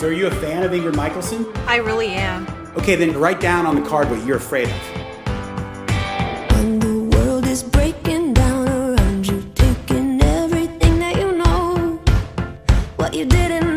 So are you a fan of Ingrid Michaelson? I really am. Okay, then write down on the card what you're afraid of. When the world is breaking down around you, taking everything that you know, what you didn't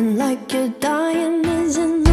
Feeling like you're dying isn't